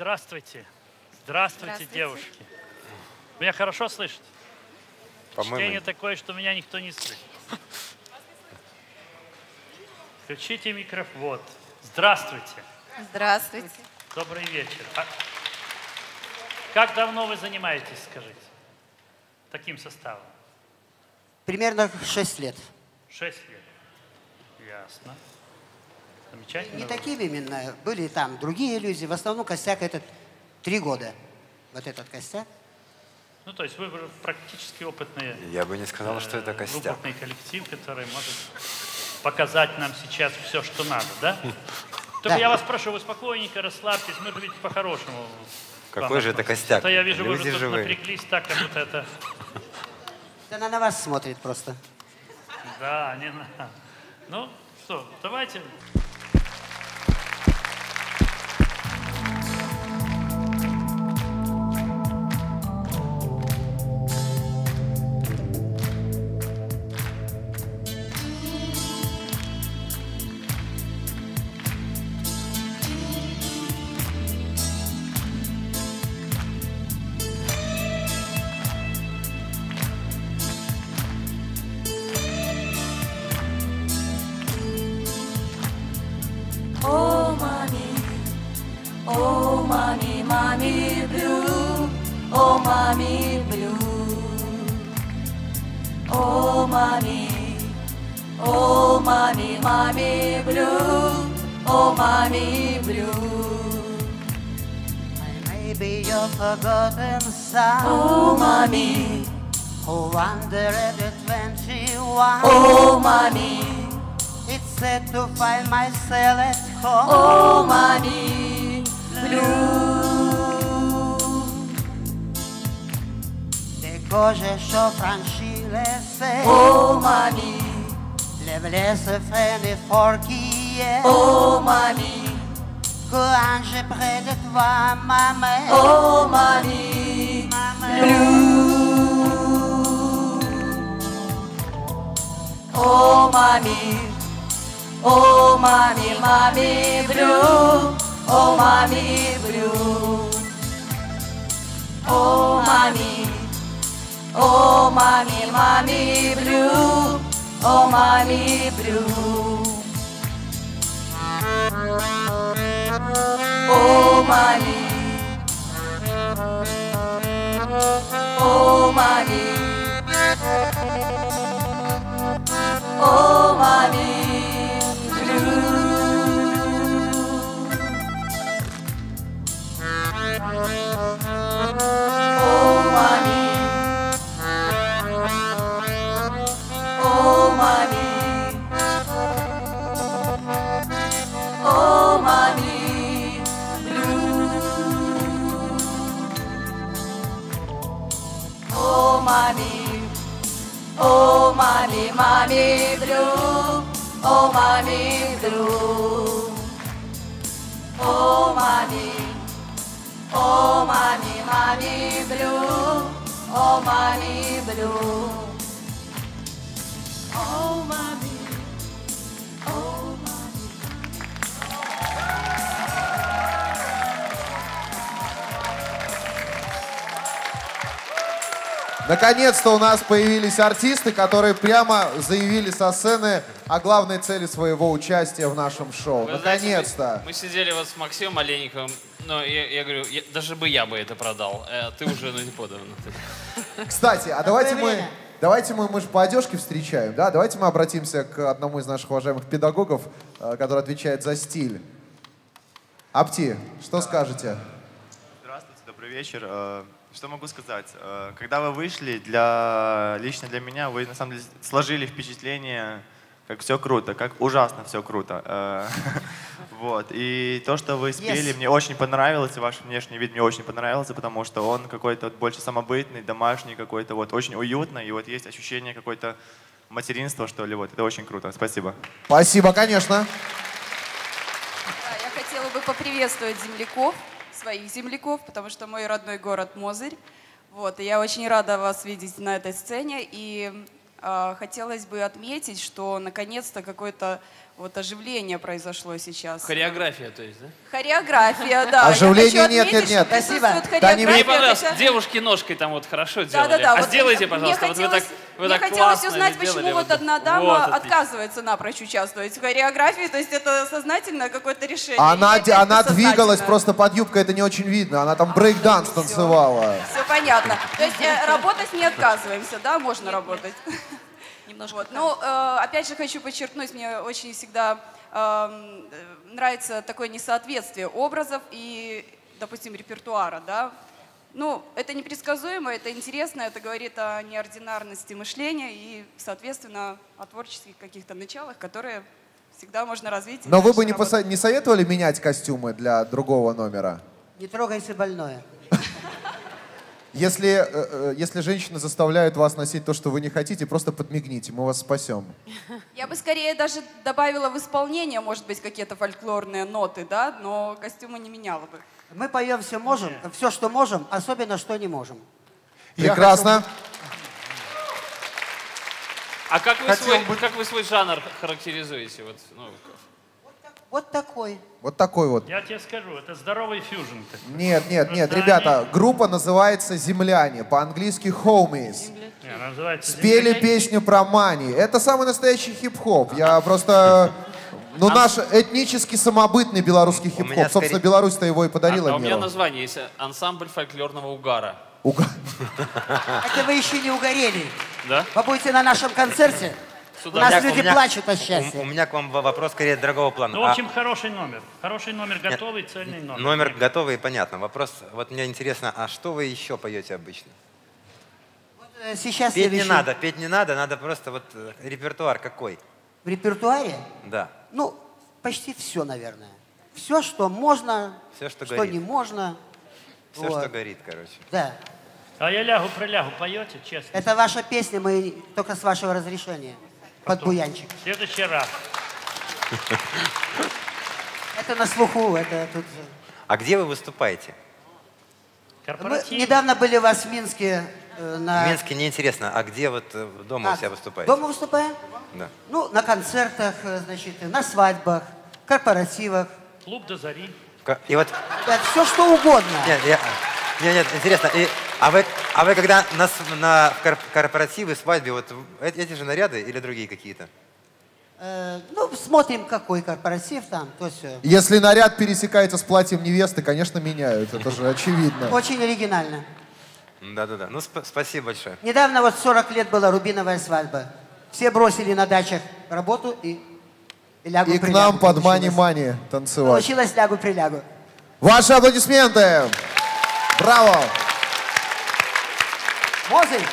Здравствуйте. Здравствуйте, Здравствуйте. девушки. Меня хорошо слышите? По-моему, Впечатление такое, что меня никто не слышит. Включите микрофон. Вот. Здравствуйте. Здравствуйте. Добрый вечер. А как давно вы занимаетесь, скажите? Таким составом? Примерно 6 лет. Шесть лет. Ясно. Замечательно. Не такими именно. Были там другие люди. В основном костяк этот три года. Вот этот костяк. Ну, то есть вы практически опытные я бы не сказал, что это э, костяк. крупный коллектив, который может показать нам сейчас все, что надо, да? Только Да. я вас прошу, вы спокойненько расслабьтесь, мы же ведь по-хорошему. Какой же это костяк? А то я вижу, вы Люди уже тут живые. напряглись так, как будто это... Она на вас смотрит просто. Да, не надо. Ну, что, давайте... mommy blue, oh, mommy, oh, mommy, mommy blue, oh, mommy blue, Maybe your forgotten son. oh, mommy, oh, Who wandered at 21. oh, mommy, It's sad to find myself at home. oh, mommy blue. projection franchit l'essai. Oh mamie, lève laisse freine l'effort qui est. Oh Mami, quand j'ai près de toi ma mère. Oh mamie, ma mère. Blue. Oh Mami, oh mamie, mamie blue, oh mamie blue, oh mamie. Oh, mommy, mommy blue. Oh, mommy blue. Oh, mommy. Oh, mommy. Oh, mommy. mamibro, oh mamibro. Наконец-то у нас появились артисты, которые прямо заявили со сцены о главной цели своего участия в нашем шоу. Знаете, мы- Наконец-то. Мы, сидели вот с Максимом Олейниковым, но я, я говорю, я- даже бы я бы это продал. Э, ты уже, ну не подавно. Кстати, а давайте мы, давайте мы, мы же по одежке встречаем, да? Давайте мы обратимся к одному из наших уважаемых педагогов, э, который отвечает за стиль. Апти, что скажете? Здравствуйте, добрый вечер. Что могу сказать? Э, Когда вы вышли, для, лично для меня, вы на самом деле сложили впечатление, как все круто, как ужасно все круто. Э, Вот. И то, что вы спели, Yes. мне очень понравилось, и ваш внешний вид мне очень понравился, потому что он какой-то вот больше самобытный, домашний какой-то, вот очень уютно, и вот есть ощущение какой-то материнства, что ли, вот. Это очень круто. Спасибо. Спасибо, конечно. Да, я хотела бы поприветствовать земляков, своих земляков, потому что мой родной город Мозырь. Вот, и я очень рада вас видеть на этой сцене. И э, хотелось бы отметить, что наконец-то какой-то вот оживление произошло сейчас. Хореография, то есть, да? Хореография, да. Оживления хочу нет, нет, нет. Спасибо. Да, не- хореография, Мне понравилось, девушки ножкой там вот хорошо Да, делали. да, да. А вот сделайте, пожалуйста, вот вы так, хотелось- вы Мне хотелось узнать, почему вот одна дама вот, отказывается напрочь участвовать в хореографии. То есть это сознательное какое-то решение. Она, она двигалась, просто под юбкой это не очень видно. Она там брейк-данс танцевала. Все понятно. То есть э, работать не отказываемся, да? Можно работать. Немножко. Вот. Ну, э, опять же хочу подчеркнуть, мне очень всегда э, нравится такое несоответствие образов и, допустим, репертуара, да. Ну, это непредсказуемо, это интересно, это говорит о неординарности мышления и, соответственно, о творческих каких-то началах, которые всегда можно развить. и Но вы бы не, не советовали менять костюмы для другого номера? Не трогайся больное. Если, э, э, если женщины заставляют вас носить то, что вы не хотите, просто подмигните, мы вас спасем. Я бы скорее даже добавила в исполнение, может быть, какие-то фольклорные ноты, да, но костюмы не меняла бы. Мы поем все можем, все, что можем, особенно что не можем. Прекрасно. А как вы, Хотел свой, бы- как вы свой жанр характеризуете? Вот, ну, Вот такой. Вот такой вот. Я тебе скажу, это здоровый фьюжн. Нет, нет, нет, Просто ребята, группа называется «Земляне», по-английски «Homies». Не, она называется Спели «Земляне». песню про мани. Это самый настоящий хип-хоп. Я просто... Ну, наш этнически самобытный белорусский хип-хоп. Собственно, скорее- Беларусь-то его и а, подарила а у меня миру. название есть ансамбль фольклорного угара. Уга- Это вы еще не угорели. Да? Вы будете на нашем концерте. У Сюда. нас У люди меня- плачут от У, у счастья. меня к вам вопрос скорее другого плана. Ну, в А общем, хороший номер. Хороший номер, готовый, цельный номер. номер готовый, понятно. Вопрос, вот мне интересно, а что вы еще поете обычно? Э, Сейчас Петь не надо, петь не надо, надо просто вот э, репертуар какой? В репертуаре, Да. ну, почти все, наверное. Все, что можно, Всё, что что горит. не можно. Все, Вот. что горит, короче. Да. А я лягу, прилягу, поете, честно? Это ваша песня, мы только с вашего разрешения. Под буянчик. В следующий раз. Это на слуху, это тут... же. А где вы выступаете? Мы недавно были у вас в Минске э, на... В Минске неинтересно, а где вот э, дома А, у себя выступаете? Дома выступаем? Да. Ну, на концертах, э, значит, на свадьбах, корпоративах. Клуб до зари. И вот, все что угодно. нет, я- нет, нет, интересно, и, а, вы, а вы когда на, на кор- корпоративы, свадьбе, вот э- эти же наряды или другие какие-то? Э, ну, смотрим, какой корпоратив там, то все. Если наряд пересекается с платьем невесты, конечно, меняют. Это же очевидно. Очень оригинально. Да-да-да. Ну, сп- спасибо большое. Недавно вот 40 лет была рубиновая свадьба. Все бросили на дачах работу и, и лягу И к прилягу нам под мани-мани танцевать. Получилось лягу прилягу. Ваши аплодисменты! Браво! Мозырь,